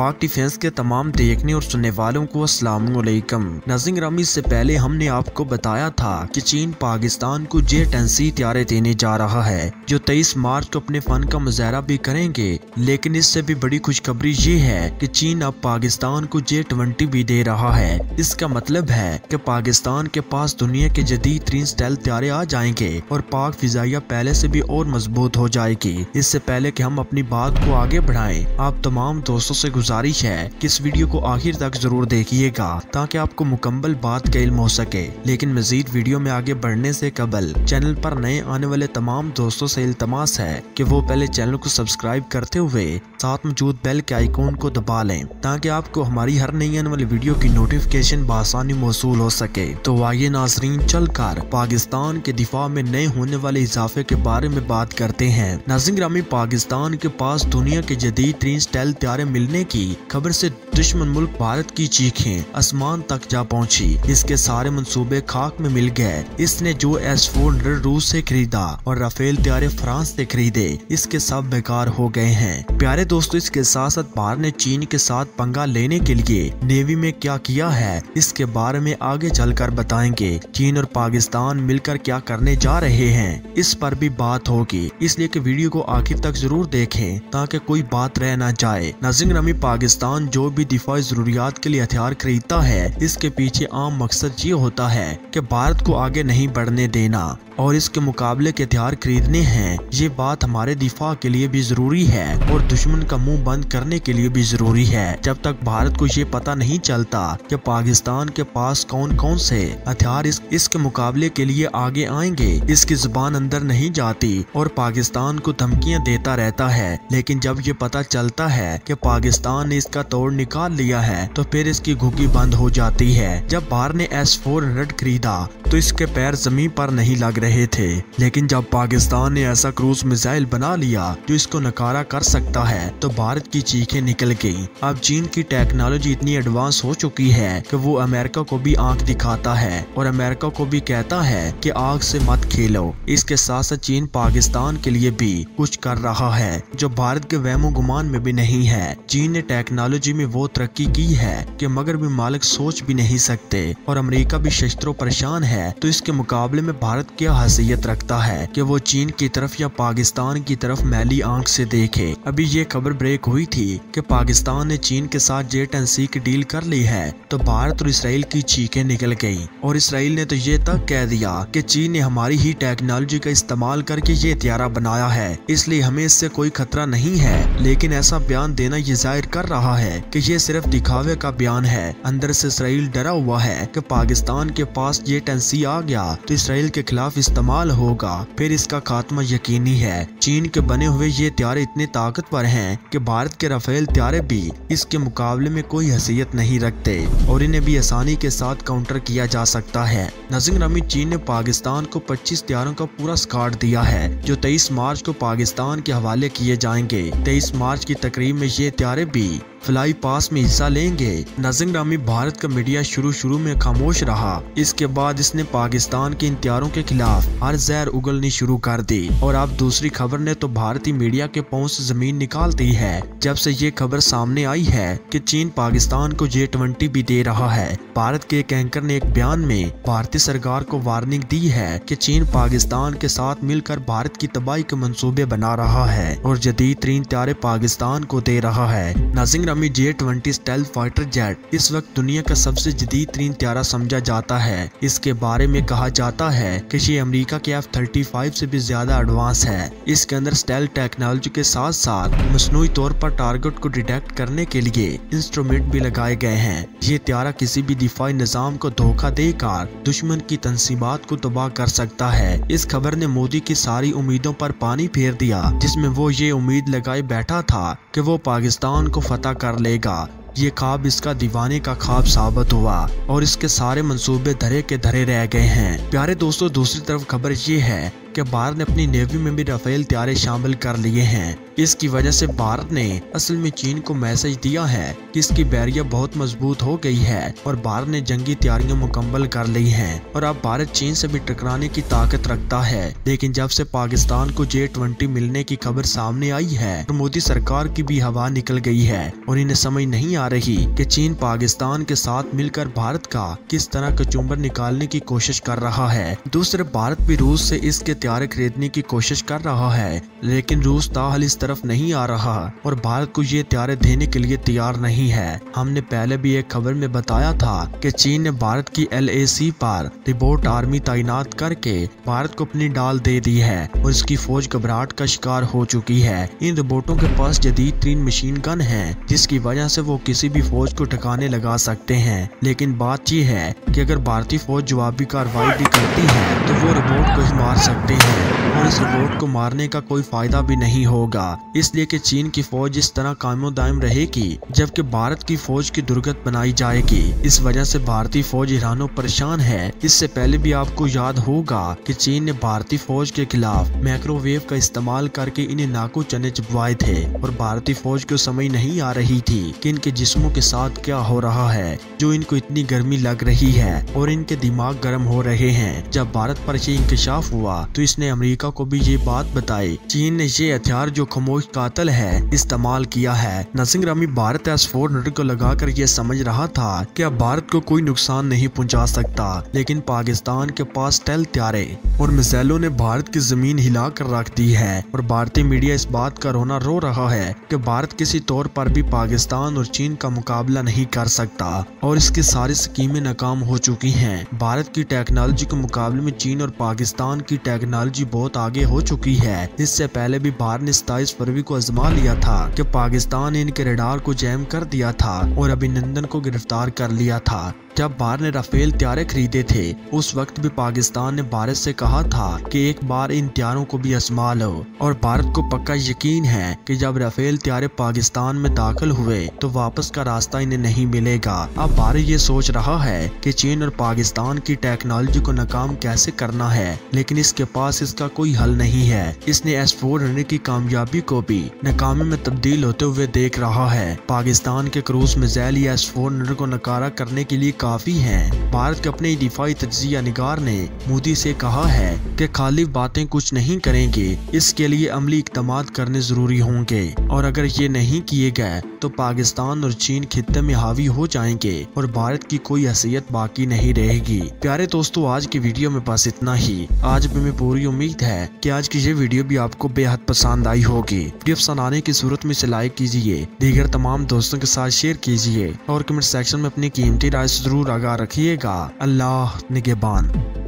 पाक डिफेंस के तमाम देखने और सुनने वालों को अस्सलाम वालेकुम नाजिंग रामी से पहले हमने आपको बताया था कि चीन पाकिस्तान को जे टेंसी त्यारे देने जा रहा है, जो 23 मार्च को अपने फन का मुजाहरा भी करेंगे। लेकिन इससे भी बड़ी खुशखबरी ये है कि चीन अब पाकिस्तान को जे ट्वेंटी भी दे रहा है। इसका मतलब है कि पाकिस्तान के पास दुनिया के जदीद तरीन स्टाइल त्यारे आ जाएँगे और पाक फिजाइया पहले से भी और मज़बूत हो जाएगी। इससे पहले कि हम अपनी बात को आगे बढ़ाएँ, आप तमाम दोस्तों से गुजारिश है कि इस वीडियो को आखिर तक ज़रूर देखिएगा, ताकि आपको मुकम्मल बात का इल्म हो सके। लेकिन मजीद वीडियो में आगे बढ़ने से कबल चैनल पर नए आने वाले तमाम दोस्तों से इल्तमास है कि वो पहले चैनल को सब्सक्राइब करते हुए साथ मौजूद बेल के आइकॉन को दबा लें, ताकि आपको हमारी हर नई आने वाली वीडियो की नोटिफिकेशन बसानी मौसू हो सके। तो आइए नाजरीन चल कर पाकिस्तान के दिफा में नए होने वाले इजाफे के बारे में बात करते हैं। नाजिंग पाकिस्तान के पास दुनिया के जदीद तरीन स्टाइल त्यारे मिलने की खबर से दुश्मन मुल्क भारत की चीखें आसमान तक जा पहुँची। इसके सारे मंसूबे खाक में मिल गए। इसने जो एस फोर रूस से खरीदा और राफेल त्यारे फ्रांस से खरीदे, इसके सब बेकार हो गए हैं। प्यारे दोस्तों, इसके साथ साथ भारत ने चीन के साथ पंगा लेने के लिए नेवी में क्या किया है, इसके बारे में आगे चलकर बताएँगे। चीन और पाकिस्तान मिलकर क्या करने जा रहे हैं, इस पर भी बात होगी। इसलिए कि वीडियो को आखिर तक ज़रूर देखें, ताकि कोई बात रह न जाए। नजिंग रमी पाकिस्तान जो भी दिफाई जरूरियात के लिए हथियार खरीदता है, इसके पीछे आम मकसद ये होता है कि भारत को आगे नहीं बढ़ने देना। और इसके मुकाबले के हथियार खरीदने हैं। ये बात हमारे दिफा के लिए भी ज़रूरी है और दुश्मन का मुँह बंद करने के लिए भी ज़रूरी है। जब तक भारत को ये पता नहीं चलता कि पाकिस्तान के पास कौन कौन से हथियार इस, इसके मुकाबले के लिए आगे आएँगे इसकी ज़ुबान अंदर नहीं जाती और पाकिस्तान को धमकियाँ देता रहता है। लेकिन जब ये पता चलता है कि पाकिस्तान ने इसका तोड़ निकाल लिया है तो फिर इसकी घुकी बंद हो जाती है। जब भारत ने एस फोर हंड्रेड खरीदा तो इसके पैर ज़मीन पर नहीं लग रहे थे। लेकिन जब पाकिस्तान ने ऐसा क्रूज मिसाइल बना लिया जो इसको नकारा कर सकता है तो भारत की चीखें निकल गई अब चीन की टेक्नोलॉजी इतनी एडवांस हो चुकी है कि वो अमेरिका को भी आँख दिखाता है और अमेरिका को भी कहता है कि आग से मत खेलो। इसके साथ साथ चीन पाकिस्तान के लिए भी कुछ कर रहा है, जो भारत के वहमो गुमान में भी नहीं है। चीन ने टेक्नोलॉजी में वो तरक्की की है कि मगर भी मालिक सोच भी नहीं सकते और अमेरिका भी शस्त्रों परेशान है। है तो इसके मुकाबले में भारत क्या हैसियत रखता है कि वो चीन की तरफ़ या पाकिस्तान की तरफ़ मैली आँख से देखे? अभी ये खबर ब्रेक हुई थी कि पाकिस्तान ने चीन के साथ जेट एंड सी की डील कर ली है तो भारत और इसराइल की चीखें निकल गई और इसराइल ने तो ये तक कह दिया कि चीन ने हमारी ही टेक्नोलॉजी का इस्तेमाल करके ये हथियारा बनाया है, इसलिए हमें इससे कोई खतरा नहीं है। लेकिन ऐसा बयान देना ये ज़ाहिर कर रहा है कि ये सिर्फ़ दिखावे का बयान है। अंदर से इसराइल डरा हुआ है कि पाकिस्तान के पास ये टेंसी सी आ गया तो इसराइल के खिलाफ इस्तेमाल होगा। फिर इसका खात्मा यकीनी है। चीन के बने हुए ये त्यारे इतने ताकतवर हैं कि भारत के राफेल त्यारे भी इसके मुकाबले में कोई हैसियत नहीं रखते और इन्हें भी आसानी के साथ काउंटर किया जा सकता है। नजिंग नमी चीन ने पाकिस्तान को 25 त्यारों का पूरा स्कार्ड दिया है, जो 23 मार्च को पाकिस्तान के हवाले किए जाएँगे। 23 मार्च की तकरीब में ये त्यारे भी फ्लाई पास में हिस्सा लेंगे। नजिंग रामी भारत का मीडिया शुरू शुरू में खामोश रहा। इसके बाद इसने पाकिस्तान के इंतजारों के खिलाफ हर जहर उगलनी शुरू कर दी। और अब दूसरी खबर ने तो भारतीय मीडिया के पहुँच से ज़मीन निकाल दी है। जब से ये खबर सामने आई है कि चीन पाकिस्तान को जे ट्वेंटी भी दे रहा है। भारत के एक एंकर ने एक बयान में भारतीय सरकार को वार्निंग दी है कि चीन पाकिस्तान के साथ मिलकर भारत की तबाही के मंसूबे बना रहा है। और जदीद तरीन त्यारे पाकिस्तान को दे रहा है। नजिंग rummy J twenty stealth fighter jet इस वक्त दुनिया का सबसे जदीद तरीन त्यारा समझा जाता है। इसके बारे में कहा जाता है कि ये अमेरिका के एफ़ थर्टी फाइव से भी ज़्यादा एडवांस है। इसके अंदर स्टेल टेक्नोलॉजी के साथ साथ मसनू तौर पर टारगेट को डिटेक्ट करने के लिए इंस्ट्रूमेंट भी लगाए गए हैं। ये त्यारा किसी भी दिफाई निज़ाम को धोखा देकर दुश्मन की तनसीबात को तबाह कर सकता है। इस खबर ने मोदी की सारी उम्मीदों पर पानी फेर दिया, जिसमें वो ये उम्मीद लगाए बैठा था कि वो पाकिस्तान को फतह कर लेगा। ये ख्वाब इसका दीवाने का ख्वाब साबित हुआ और इसके सारे मंसूबे धरे के धरे रह गए हैं। प्यारे दोस्तों, दूसरी तरफ़ खबर ये है कि भारत ने अपनी नेवी में भी राफेल त्यारे शामिल कर लिए हैं। इसकी वजह से भारत ने असल में चीन को मैसेज दिया है कि इसकी बैरियर बहुत मज़बूत हो गई है और भारत ने जंगी तैयारियाँ मुकम्मल कर ली हैं और अब भारत चीन से भी टकराने की ताकत रखता है। लेकिन जब से पाकिस्तान को जे ट्वेंटी मिलने की खबर सामने आई है तो मोदी सरकार की भी हवा निकल गई है और इन्हें समझ नहीं आ रही कि चीन पाकिस्तान के साथ मिलकर भारत का किस तरह कचुम्बर निकालने की कोशिश कर रहा है। दूसरे, भारत भी रूस से इसके त्यारे खरीदने की कोशिश कर रहा है, लेकिन रूस ताहल इस तरफ़ नहीं आ रहा और भारत को ये त्यारे देने के लिए तैयार नहीं है। हमने पहले भी एक खबर में बताया था कि चीन ने भारत की LAC पर रिबोट आर्मी तैनात करके भारत को अपनी डाल दे दी है और इसकी फौज घबराहट का शिकार हो चुकी है। इन रिपोर्टों के पास जदीद तीन मशीन गन है, जिसकी वजह से वो किसी भी फौज को ठिकाने लगा सकते हैं। लेकिन बात यह है कि अगर भारतीय फौज जवाबी कार्रवाई भी करती है तो वो रिपोर्ट को ही मार सकते हैं और इस रिपोर्ट को मारने का कोई फ़ायदा भी नहीं होगा। इसलिए कि चीन की फौज इस तरह कायमो दायम रहेगी, जबकि भारत की फौज की दुर्गत बनाई जाएगी। इस वजह से भारतीय फौज ईरानो परेशान है। इससे पहले भी आपको याद होगा कि चीन ने भारतीय फौज के खिलाफ माइक्रोवेव का इस्तेमाल करके इन्हें नाकू चने चिपवाए थे, और भारतीय फौज को समझ नहीं आ रही थी कि इनके जिस्मों के साथ क्या हो रहा है, जो इनको इतनी गर्मी लग रही है, और इनके दिमाग गर्म हो रहे हैं। जब भारत पर इंकशाफ हुआ तो इसने अमेरिका को भी ये बात बताई। चीन ने ये हथियार जो खामोश कातल है, इस्तेमाल किया है। नरसिंह रामी भारत एस फोर को लगाकर ये समझ रहा था कि अब भारत को कोई नुकसान नहीं पहुँचा सकता, लेकिन पाकिस्तान के पास टेल त्यारे और मिसाइलों ने भारत की ज़मीन हिला कर रख दी है। और भारतीय मीडिया इस बात का रोना रो रहा है कि भारत किसी तौर पर भी पाकिस्तान और चीन का मुकाबला नहीं कर सकता, और इसकी सारी स्कीमें नाकाम हो चुकी हैं। भारत की टेक्नोलॉजी के मुकाबले में चीन और पाकिस्तान की टेक्नोलॉजी बहुत आगे हो चुकी है। इससे पहले भी भारत ने सताईस फरवरी को आजमा लिया था कि पाकिस्तान ने इनके रेडार को जैम कर दिया था और अभिनंदन को गिरफ़्तार कर लिया था। Bye. जब भारत ने राफेल त्यारे खरीदे थे, उस वक्त भी पाकिस्तान ने भारत से कहा था कि एक बार इन त्यारों को भी आजमा लो। और भारत को पक्का यकीन है कि जब राफेल त्यारे पाकिस्तान में दाखिल हुए तो वापस का रास्ता इन्हें नहीं मिलेगा। अब भारत ये सोच रहा है कि चीन और पाकिस्तान की टेक्नोलॉजी को नाकाम कैसे करना है, लेकिन इसके पास इसका कोई हल नहीं है। इसने एस फोर हंड्रेड की कामयाबी को भी नाकामी में तब्दील होते हुए देख रहा है। पाकिस्तान के क्रूज मिसाइल या एस फोर को नकारा करने के लिए काफ़ी हैं। भारत के अपने दिफाई तजिया निगार ने मोदी से कहा है कि खाली बातें कुछ नहीं करेंगे, इसके लिए अमली इकदाम करने ज़रूरी होंगे। और अगर ये नहीं किए गए तो पाकिस्तान और चीन खत्े में हावी हो जाएँगे और भारत की कोई हैसियत बाकी नहीं रहेगी। प्यारे दोस्तों, आज की वीडियो में बस इतना ही। आज भी मैं पूरी उम्मीद है कि आज की ये वीडियो भी आपको बेहद पसंद आई होगी। वीडियो पसंद आने की सूरत में इसे लाइक कीजिए। दीगर तमाम दोस्तों के साथ शेयर कीजिए। और कमेंट सेक्शन में अपनी कीमती राय ज़रूर आगा रखिएगा। अल्लाह निगेबान।